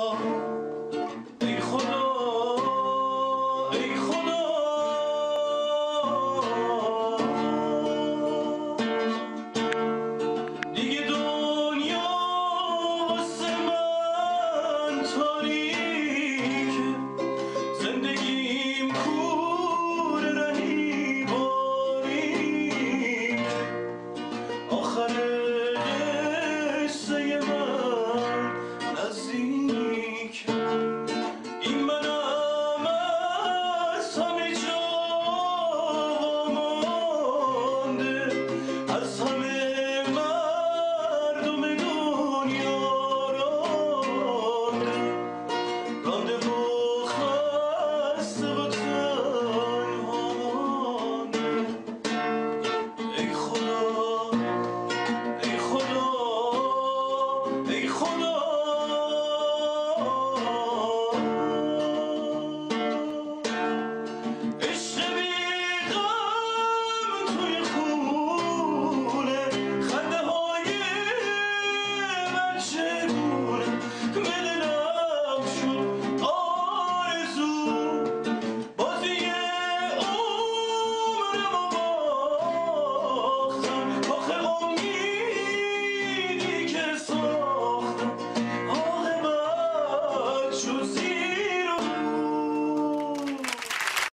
Oh.